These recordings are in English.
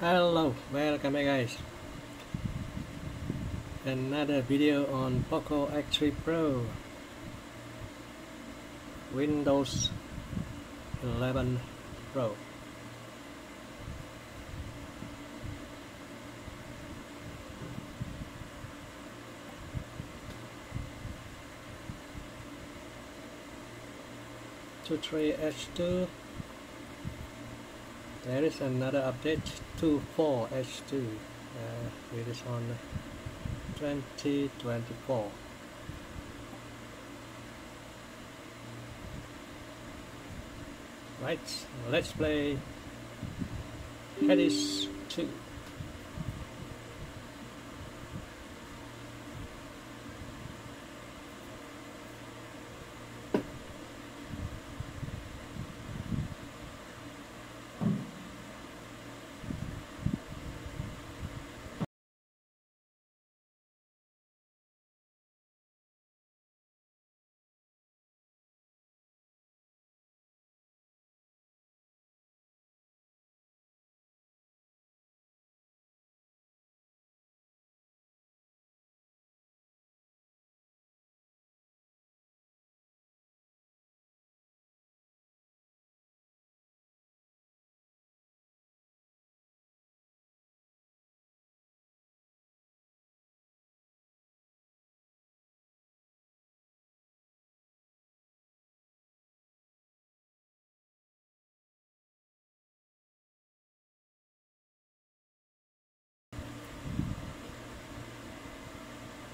Hello, welcome guys. Another video on Poco X3 Pro. Windows 11 Pro. Two three H2 there is another update to 4H2 uh, it is on 2024 right let's play Hades 2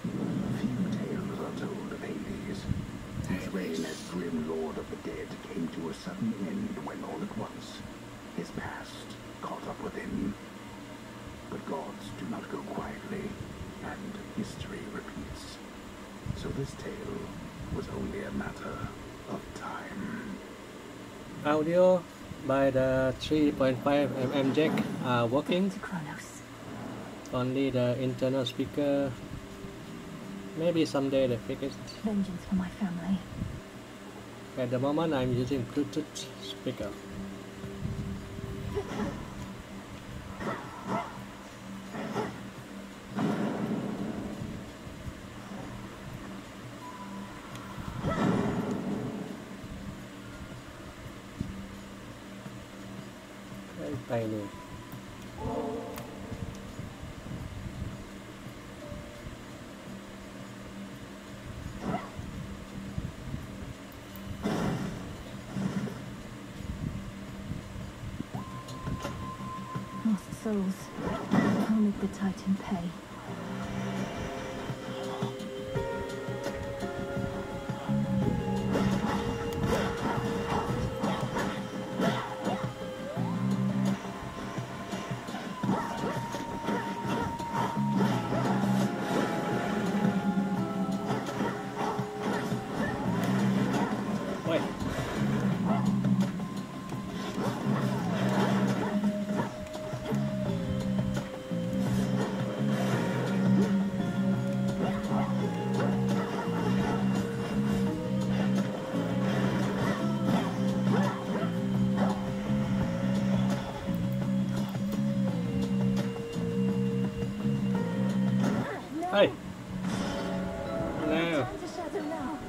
Few tales are told of Hades. His reign as grim lord of the dead came to a sudden end when all at once his past caught up with him. But gods do not go quietly, and history repeats. So this tale was only a matter of time. audio by the 3.5 mm jack are working only the internal speaker maybe someday they fix it Vengeance for my family. At the moment I'm using Bluetooth speaker. Cái tay này Lost souls. Only the Titan pay. 哎，来。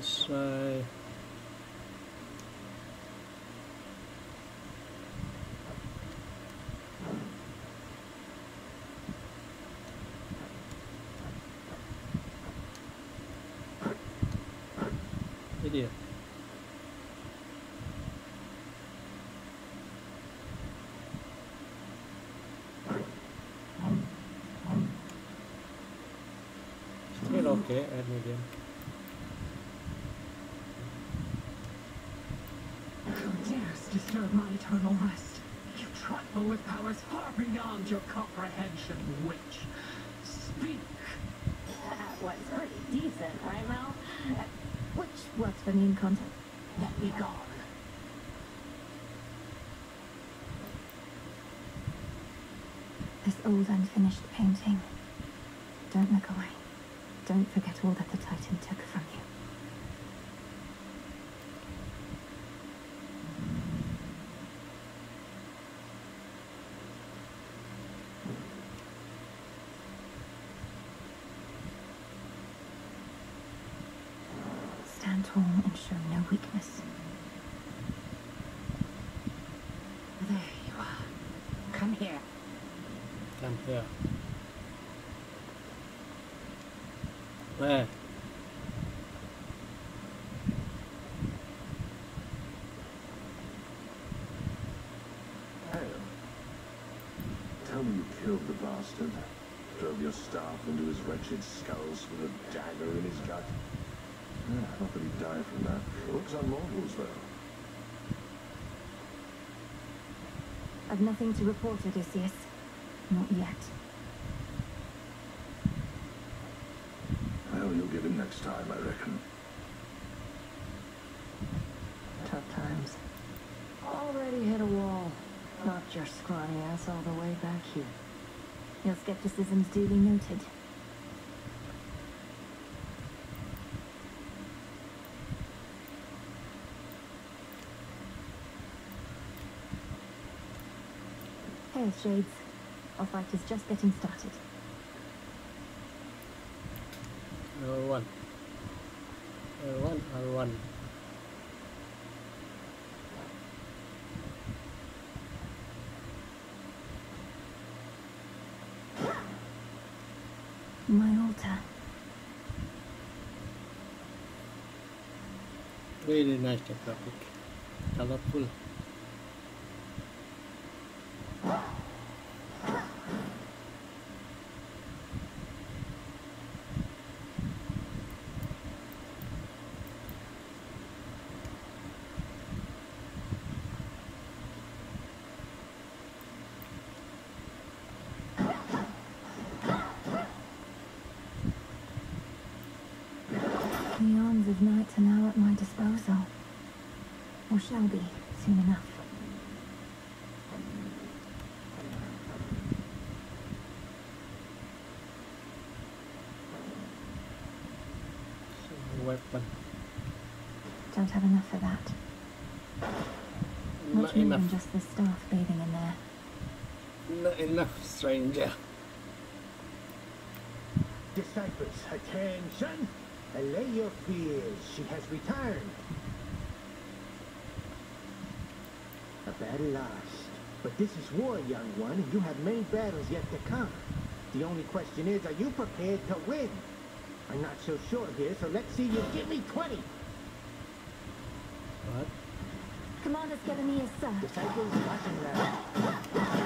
That's why Idiot. Still okay at medium. Who dares disturb my eternal rest? You trifle with powers far beyond your comprehension, witch. Speak. That was pretty decent, right, Mel? Uh, Which works for me in context. Let me go. This old unfinished painting. Don't look away. Don't forget all that the Titan took from you. Stand tall and show no weakness. There you are. Come here. Come here. Where? Tell me you killed the bastard. Drove your staff into his wretched skulls with a dagger in his gut. Eh, not that he'd die from that. Looks on mortals, though. I've nothing to report, Odysseus. Not yet. Well, you'll get him next time, I reckon. Tough times. Already hit a wall. Knocked your scrawny ass all the way back here. Your skepticism's duly noted. Hail, Shades. Our fight is just getting started. L1. L1, L1. My altar. Really nice graphic. Colorful. The arms of night are now at my disposal. Or shall be, soon enough. So, weapon. Don't have enough of that. Much Not more enough. than just the staff bathing in there. Not enough, stranger. Disciples, attention! Allay your fears. She has returned. A battle lost. But this is war, young one, and you have many battles yet to come. The only question is, are you prepared to win? I'm not so sure here, so let's see you give me 20. What? Commander Schelemeus, sir. Disciples, watching now.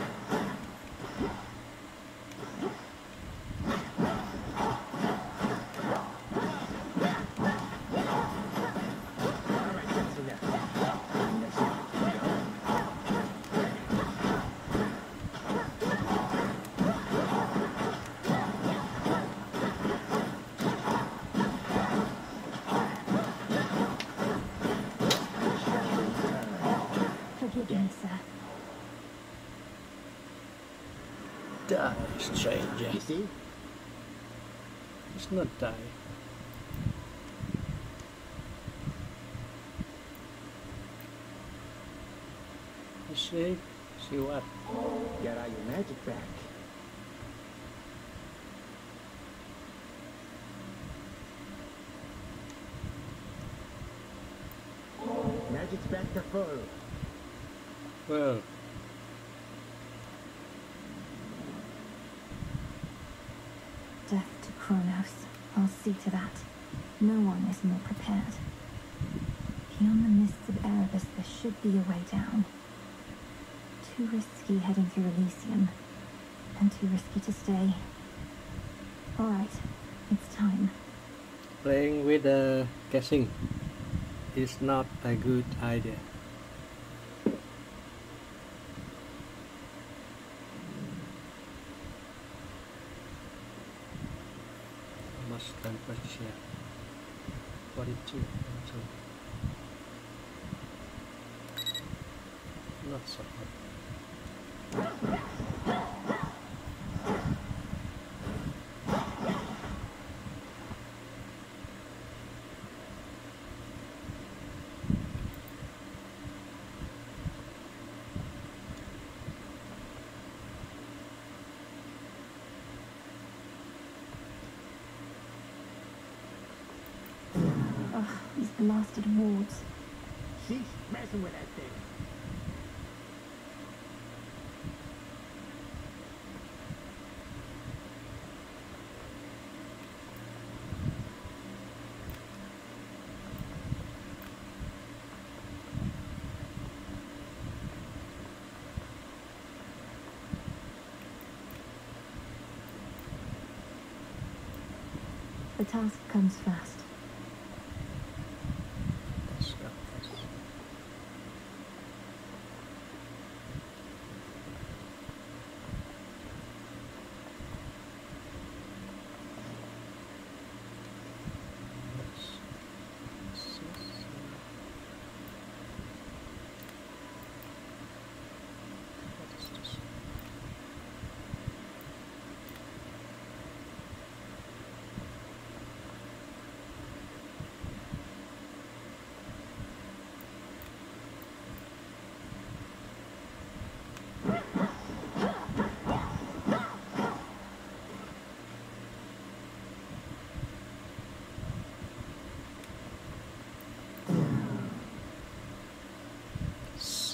Die, stranger. You see? It's not die. You see? See what? Get all your magic back. Magic's back to full. Well, see to that. No one is more prepared. Beyond the mists of Erebus, there should be a way down. Too risky heading through Elysium. And too risky to stay. Alright, it's time. playing with the guessing is not a good idea. 42. Not so hot. Ugh, these blasted wards. Cease messing with that thing. The task comes first. Let's go. Let's- let's- let's see, see. What is this?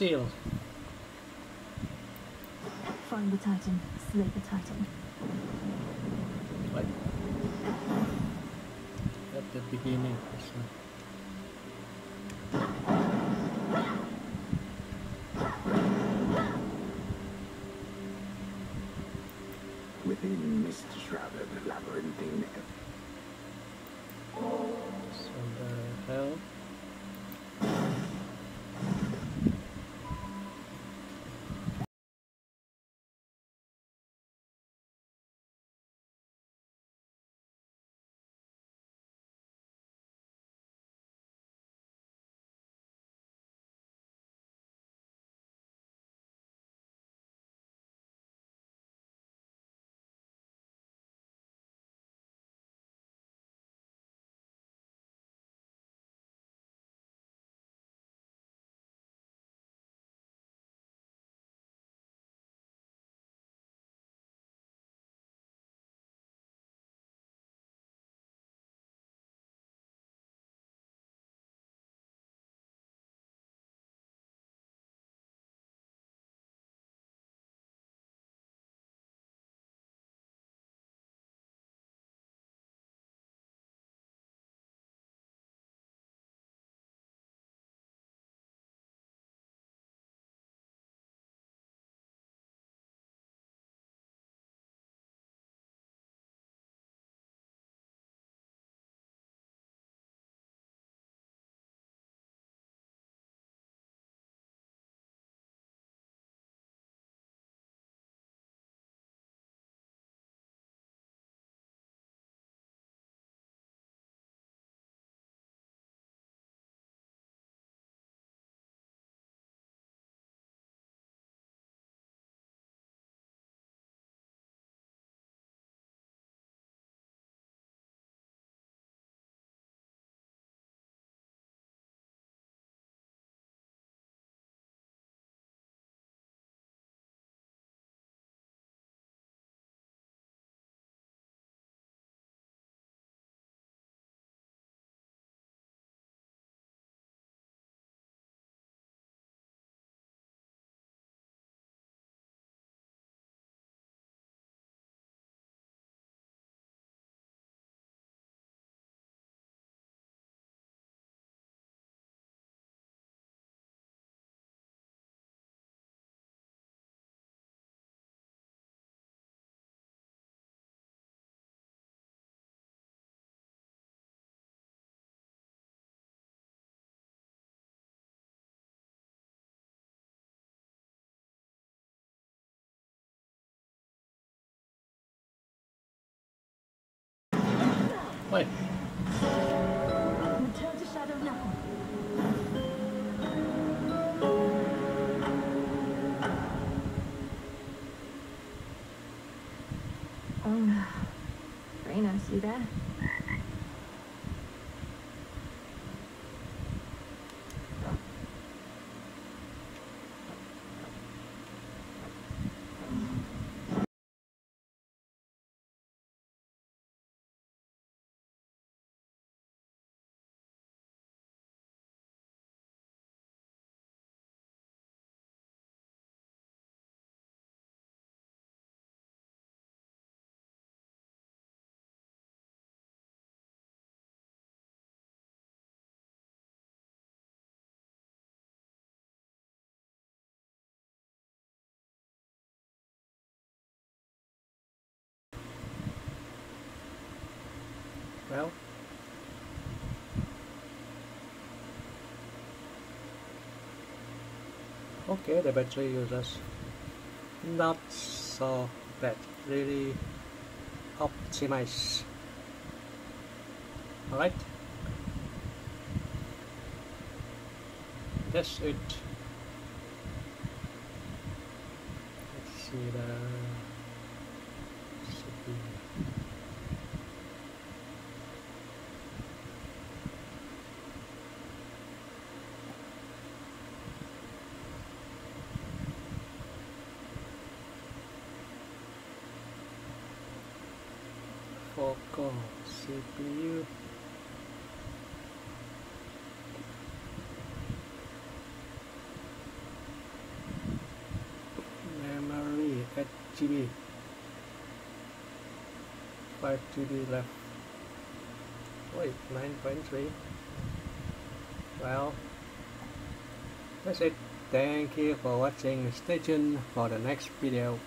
Seal. Find the Titan, slay the Titan. Like at the beginning. So. Wait. Oh no. Reynos, you there? Well. Okay, the battery users not so bad, really optimized. Alright. That's it. Let's see the CPU. Focal CPU memory 8 GB 5 GB left. Wait 9.3 well that's it. Thank you for watching. Stay tuned for the next video